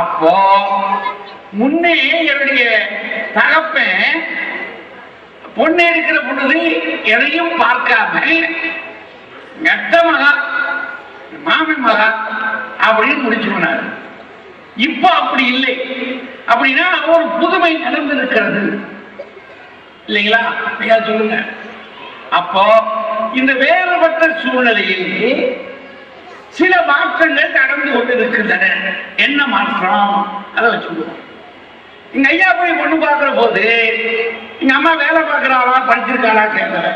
அப்போ முன்னே என்னுடைய தகப்பன் பொண்ணு இருக்கிற பொழுது எதையும் பார்க்காம மெத்த மகா மாமன் மகா அப்படின்னு முடிச்சு போனார். இப்போ அப்படி இல்லை. அப்படின்னா ஒரு புதுமை நடந்திருக்கிறது. இல்லைங்களா? ஐயா சொல்லுங்க. அப்போ இந்த வேறுபட்ட சூழ்நிலையில் சில மாற்றங்கள் நடந்து கொண்டிருக்கின்றன. என்ன மாற்றம்? அதை வச்சுக்குவோம் எங்க ஐயா போய் பொண்ணு பார்க்கிற போது எங்க அம்மா வேலை பார்க்கறாளா படிச்சிருக்காளா கேட்கல.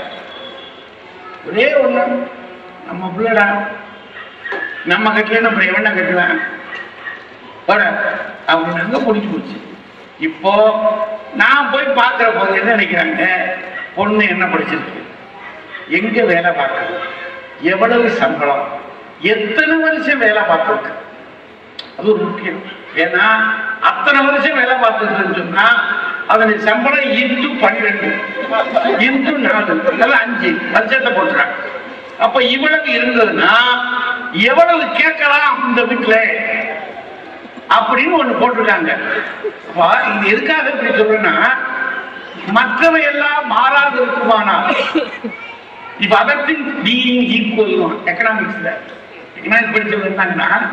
ஒரே ஒண்ணு நம்ம பிள்ளைடா. நம்ம கட்டல அப்புறம் எவன கட்டுவேன் அவங்க நாங்க பிடிச்சி போச்சு. இப்போ நான் போய் பார்க்கிற போது என்ன நினைக்கிறாங்க? பொண்ணு என்ன படிச்சிருக்கு? எங்க வேலை பார்க்குறது எவ்வளவு சம்பளம்? எத்தனை வருஷம் வேலை பார்த்துருக்கு? அது ஒரு முக்கியம். ஏன்னா அத்தனை வருஷம் வேலை பார்த்துருக்குன்னு சொன்னா அதனை சம்பளம் இன்டு பன்னிரெண்டு இன்டு நாலு அதெல்லாம் அஞ்சு வருஷத்தை போட்டுறாங்க. அப்ப இவ்வளவு இருந்ததுன்னா எவ்வளவு கேட்கலாம் இந்த வீட்டுல அப்படின்னு ஒண்ணு போட்டிருக்காங்க. இது எதுக்காக இப்படி சொல்றேன்னா மற்றவை எல்லாம் மாறாது இருக்குமானா இப்ப அதர்த்திங் பீயிங் ஈக்குவல் எக்கனாமிக்ஸ்ல என்ன படிச்சவங்க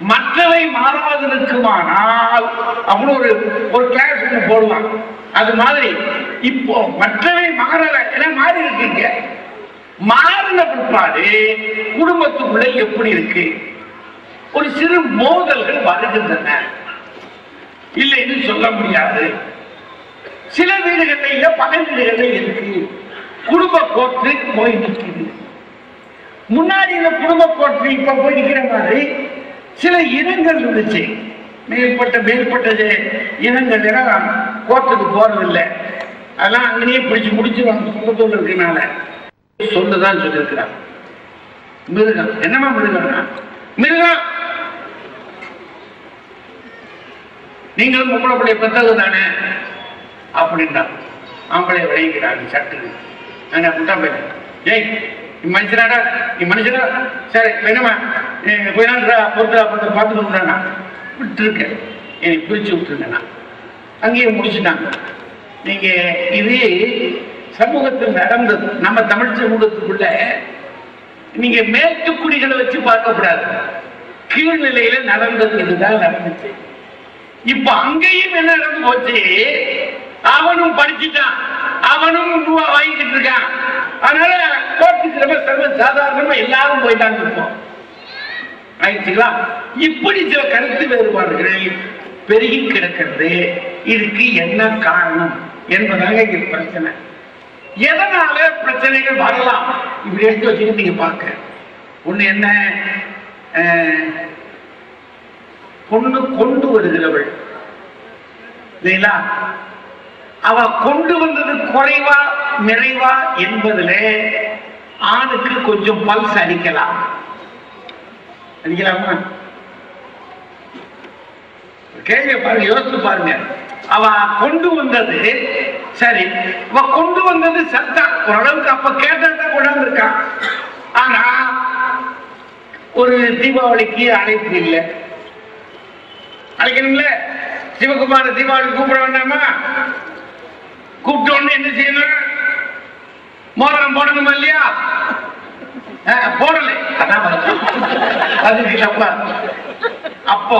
மற்றவை மாறாது இருக்குமானால் அப்படின்னு ஒரு ஒரு கிளாஸ் ஒன்று போடுவான். அது மாதிரி இப்போ மற்றவை மாறல எல்லாம் மாறி இருக்கீங்க மாறின பிற்பாடு குடும்பத்துக்குள்ள எப்படி இருக்கு? ஒரு சிறு மோதல்கள் வருகின்றன. இல்லைன்னு சொல்ல முடியாது. சில வீடுகளில் பல வீடுகளில் இருக்கு. குடும்ப கோட்டு போய் நிற்கிறது முன்னாடி இந்த குடும்ப கோட்டு இப்ப போயிருக்கிற மாதிரி சில இனங்கள் இருந்துச்சு. மேற்பட்ட மேற்பட்டது இனங்கள் எல்லாம் கோர்ட்டுக்கு போறதில்லை. அதெல்லாம் அங்கேயே பிடிச்சு முடிச்சிருவாங்க குடும்பத்தோடு இருக்கனால. சொல்லுதான் சொல்லியிருக்கிறார். மிருகம். என்னமா மிருகம்னா? மிருகம்! நீங்களும் பொம்பளை பிள்ளை பெற்றது தானே? அப்படின்னா ஆம்பளை விளைவிக்கிறாங்க சட்டு நாங்க முட்டா போய் ஏய் மனுஷனாடா நீ மனுஷனா சரி வேணுமா நீ கொஞ்ச நாள் பொறுத்து பார்த்து பார்த்துட்டு விட்டுருக்கேன் என்னை பிரித்து விட்டுருங்கண்ணா அங்கேயும் அங்கேயே முடிச்சுட்டாங்க நீங்க இது சமூகத்தில் நடந்தது நம்ம தமிழ் சமூகத்துக்குள்ள நீங்க மேட்டுக்குடிகளை வச்சு பார்க்கக்கூடாது கீழ்நிலையில நடந்தது இதுதான் நடந்துச்சு இப்ப அங்கேயும் என்ன நடந்து போச்சு அவனும் படிச்சுட்டான் அவனும் ரூபா வாங்கிட்டு இருக்கான் அதனால சர்வ சாதாரணமா எல்லாரும் போயிட்டாங்க இருப்போம் ஆயிடுச்சுங்களா? இப்படி சில கருத்து வேறுபாடுகள் பெருகி கிடக்கிறது. இதுக்கு என்ன காரணம் என்பதாக இங்க பிரச்சனை. எதனால பிரச்சனைகள் வரலாம்? இப்படி எடுத்து வச்சுக்கிட்டு நீங்க பார்க்க. ஒண்ணு என்ன? அஹ், பொண்ணு கொண்டு வருகிறவள். இல்லைங்களா? அவ கொண்டு வந்தது குறைவா நிறைவா என்பதிலே ஆணுக்கு கொஞ்சம் பல்ஸ் அடிக்கலாம். அடிக்கலாமா? கேள்வி பாருங்க யோசிச்சு பாருங்க. அவ கொண்டு வந்தது சரி அவ கொண்டு வந்தது சத்தா ஓரளவுக்கு அப்ப கேட்டதா கொண்டாந்து இருக்கான் ஆனா ஒரு தீபாவளிக்கு அழைப்பு இல்லை. அழைக்கணும்ல? சிவகுமார தீபாவளி கூப்பிட வேண்டாமா? கூப்பிட்ட உடனே என்ன செய்யணும்? மோதிரம் போடணுமா இல்லையா? போடலை. அதான் அது தப்பா. அப்போ